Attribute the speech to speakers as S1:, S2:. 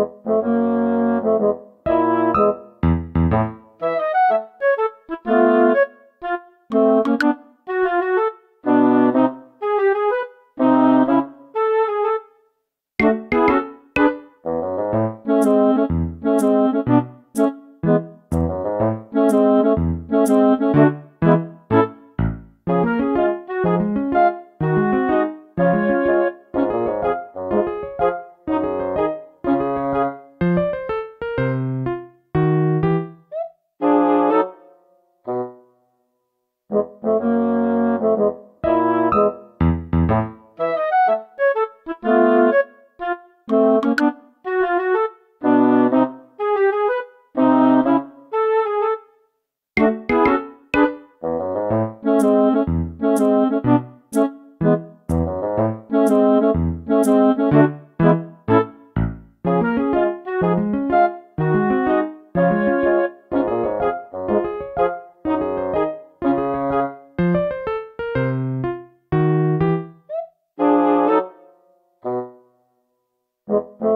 S1: Música Thank you.